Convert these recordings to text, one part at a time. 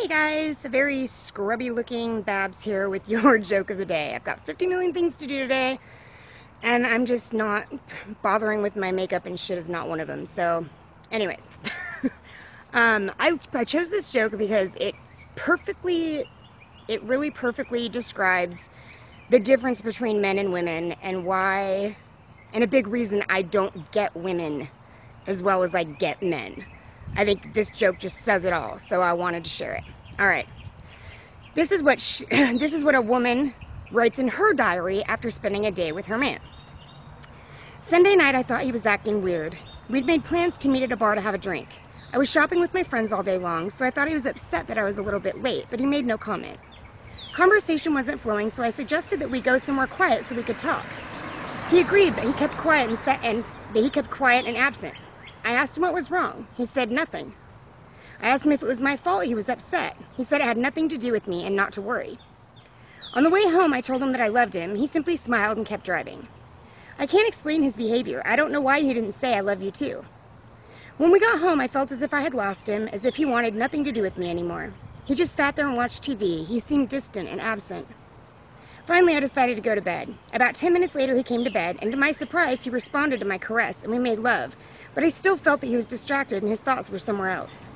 Hey guys, a very scrubby looking Babs here with your joke of the day. I've got 50 million things to do today and I'm just not bothering with my makeup and shit is not one of them. So anyways, um, I, I chose this joke because it perfectly, it really perfectly describes the difference between men and women and why, and a big reason I don't get women as well as I get men. I think this joke just says it all, so I wanted to share it. All right. This is what she, this is what a woman writes in her diary after spending a day with her man. Sunday night I thought he was acting weird. We'd made plans to meet at a bar to have a drink. I was shopping with my friends all day long, so I thought he was upset that I was a little bit late, but he made no comment. Conversation wasn't flowing, so I suggested that we go somewhere quiet so we could talk. He agreed, but he kept quiet and, set, and he kept quiet and absent. I asked him what was wrong. He said nothing. I asked him if it was my fault he was upset. He said it had nothing to do with me and not to worry. On the way home, I told him that I loved him. He simply smiled and kept driving. I can't explain his behavior. I don't know why he didn't say I love you too. When we got home, I felt as if I had lost him, as if he wanted nothing to do with me anymore. He just sat there and watched TV. He seemed distant and absent. Finally, I decided to go to bed. About 10 minutes later, he came to bed, and to my surprise, he responded to my caress, and we made love, but I still felt that he was distracted and his thoughts were somewhere else.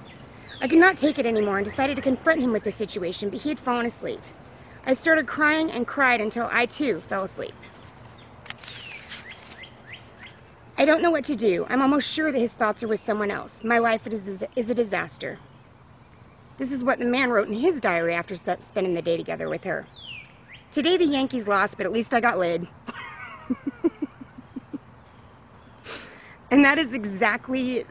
I could not take it anymore and decided to confront him with the situation, but he had fallen asleep. I started crying and cried until I too fell asleep. I don't know what to do. I'm almost sure that his thoughts are with someone else. My life is, is a disaster. This is what the man wrote in his diary after spending the day together with her. Today the Yankees lost, but at least I got laid. And that is exactly,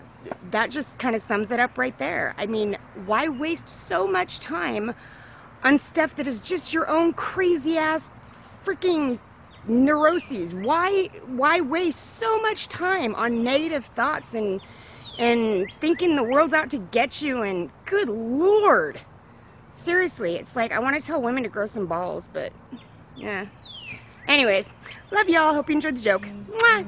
that just kind of sums it up right there. I mean, why waste so much time on stuff that is just your own crazy ass freaking neuroses? Why, why waste so much time on negative thoughts and, and thinking the world's out to get you and good lord. Seriously, it's like I want to tell women to grow some balls, but yeah. Anyways, love y'all. Hope you enjoyed the joke. Mwah!